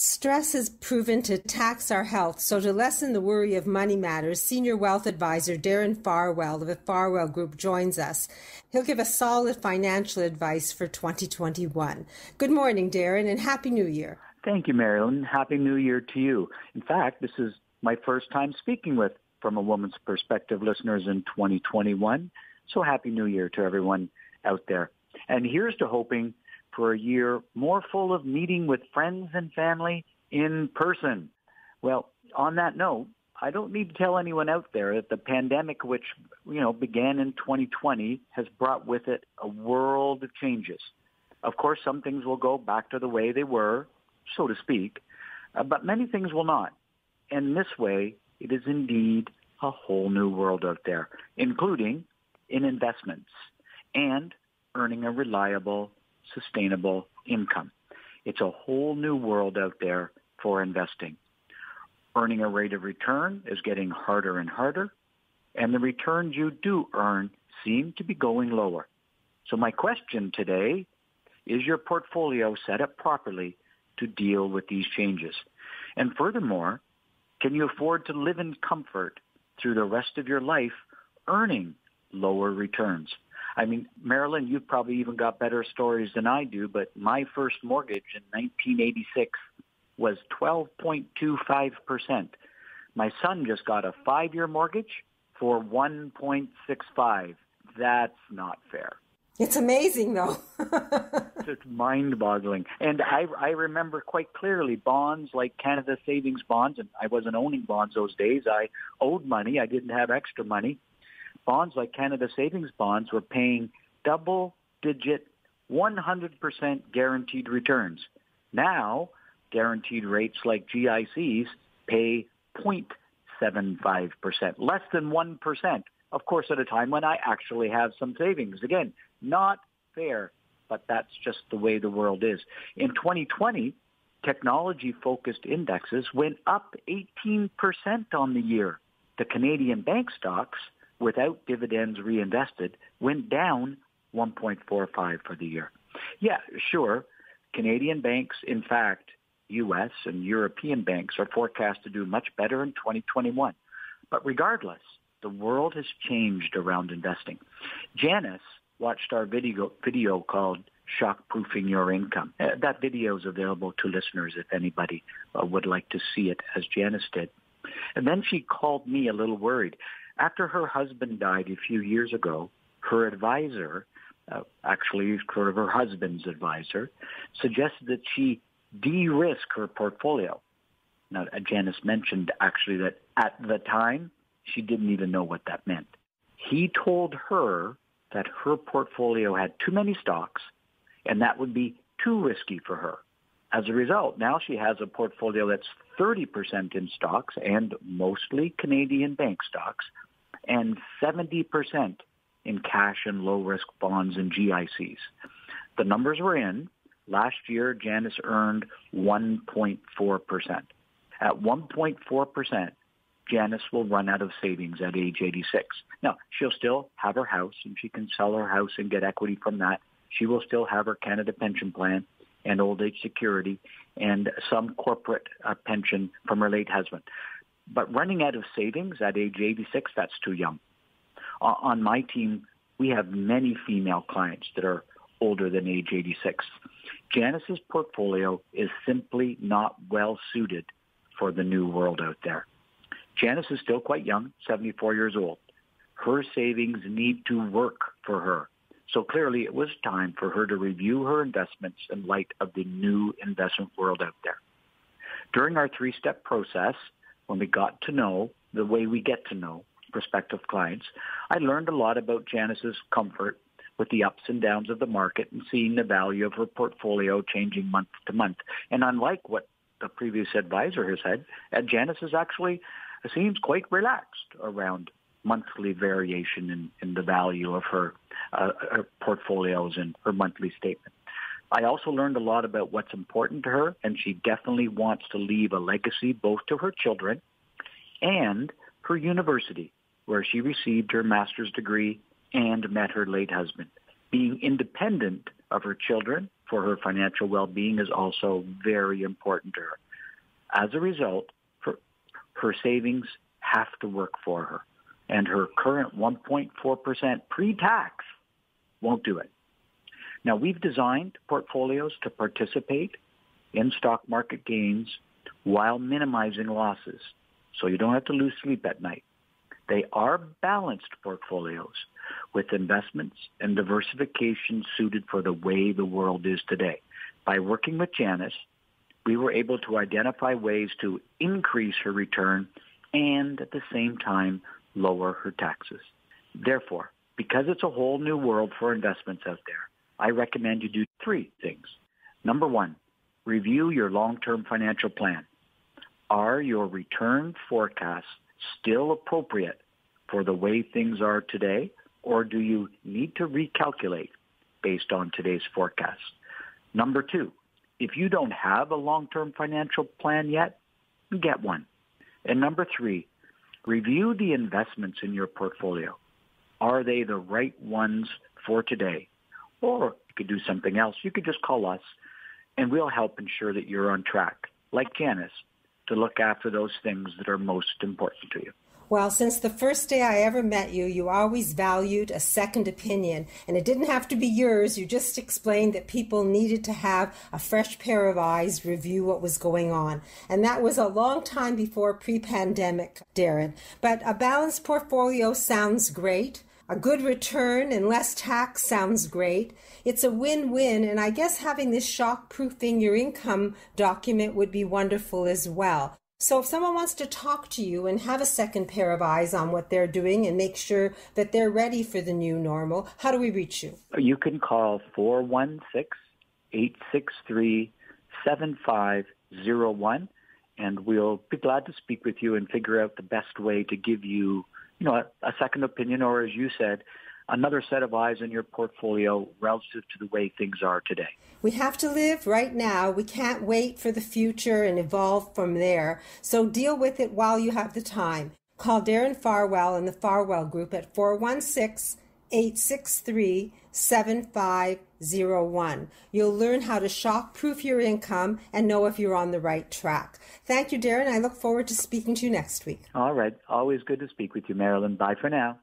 Stress has proven to tax our health, so to lessen the worry of money matters, Senior Wealth Advisor Darren Farwell of the Farwell Group joins us. He'll give us solid financial advice for 2021. Good morning, Darren, and Happy New Year. Thank you, Marilyn. Happy New Year to you. In fact, this is my first time speaking with From a Woman's Perspective listeners in 2021. So Happy New Year to everyone out there. And here's to hoping for a year more full of meeting with friends and family in person. Well, on that note, I don't need to tell anyone out there that the pandemic, which, you know, began in 2020, has brought with it a world of changes. Of course, some things will go back to the way they were, so to speak, uh, but many things will not. And this way, it is indeed a whole new world out there, including in investments and earning a reliable sustainable income. It's a whole new world out there for investing. Earning a rate of return is getting harder and harder, and the returns you do earn seem to be going lower. So my question today, is your portfolio set up properly to deal with these changes? And furthermore, can you afford to live in comfort through the rest of your life earning lower returns? I mean, Marilyn, you've probably even got better stories than I do, but my first mortgage in 1986 was 12.25%. My son just got a five-year mortgage for 1.65. That's not fair. It's amazing, though. it's mind-boggling. And I, I remember quite clearly bonds like Canada Savings Bonds, and I wasn't owning bonds those days. I owed money. I didn't have extra money bonds like Canada Savings Bonds were paying double digit 100% guaranteed returns. Now, guaranteed rates like GICs pay 0.75%, less than 1%. Of course, at a time when I actually have some savings. Again, not fair, but that's just the way the world is. In 2020, technology-focused indexes went up 18% on the year. The Canadian bank stocks without dividends reinvested went down 1.45 for the year. Yeah, sure. Canadian banks, in fact, U.S. and European banks are forecast to do much better in 2021. But regardless, the world has changed around investing. Janice watched our video, video called Shock Proofing Your Income. Uh, that video is available to listeners if anybody uh, would like to see it as Janice did. And then she called me a little worried. After her husband died a few years ago, her advisor, uh, actually sort of her husband's advisor, suggested that she de-risk her portfolio. Now, uh, Janice mentioned actually that at the time, she didn't even know what that meant. He told her that her portfolio had too many stocks and that would be too risky for her. As a result, now she has a portfolio that's 30% in stocks and mostly Canadian bank stocks, and 70% in cash and low-risk bonds and GICs. The numbers were in. Last year, Janice earned 1.4%. At 1.4%, Janice will run out of savings at age 86. Now, she'll still have her house and she can sell her house and get equity from that. She will still have her Canada pension plan and old age security and some corporate uh, pension from her late husband. But running out of savings at age 86, that's too young. Uh, on my team, we have many female clients that are older than age 86. Janice's portfolio is simply not well suited for the new world out there. Janice is still quite young, 74 years old. Her savings need to work for her. So clearly it was time for her to review her investments in light of the new investment world out there. During our three-step process, when we got to know the way we get to know prospective clients, I learned a lot about Janice's comfort with the ups and downs of the market and seeing the value of her portfolio changing month to month. And unlike what the previous advisor has said, uh, Janice is actually seems quite relaxed around monthly variation in, in the value of her, uh, her portfolios and her monthly statement. I also learned a lot about what's important to her, and she definitely wants to leave a legacy both to her children and her university, where she received her master's degree and met her late husband. Being independent of her children for her financial well-being is also very important to her. As a result, her, her savings have to work for her. And her current 1.4% pre-tax won't do it. Now, we've designed portfolios to participate in stock market gains while minimizing losses. So you don't have to lose sleep at night. They are balanced portfolios with investments and diversification suited for the way the world is today. By working with Janice, we were able to identify ways to increase her return and at the same time lower her taxes. Therefore, because it's a whole new world for investments out there, I recommend you do three things. Number one, review your long-term financial plan. Are your return forecasts still appropriate for the way things are today, or do you need to recalculate based on today's forecast? Number two, if you don't have a long-term financial plan yet, get one. And number three, review the investments in your portfolio. Are they the right ones for today? Or you could do something else. You could just call us and we'll help ensure that you're on track, like Janice, to look after those things that are most important to you. Well, since the first day I ever met you, you always valued a second opinion. And it didn't have to be yours. You just explained that people needed to have a fresh pair of eyes review what was going on. And that was a long time before pre pandemic, Darren. But a balanced portfolio sounds great. A good return and less tax sounds great. It's a win win, and I guess having this shock proofing your income document would be wonderful as well. So if someone wants to talk to you and have a second pair of eyes on what they're doing and make sure that they're ready for the new normal, how do we reach you? You can call 416-863-7501 and we'll be glad to speak with you and figure out the best way to give you, you know, a, a second opinion or as you said, another set of eyes in your portfolio relative to the way things are today. We have to live right now. We can't wait for the future and evolve from there. So deal with it while you have the time. Call Darren Farwell and the Farwell Group at 416 863 7501. You'll learn how to shock proof your income and know if you're on the right track. Thank you, Darren. I look forward to speaking to you next week. All right. Always good to speak with you, Marilyn. Bye for now.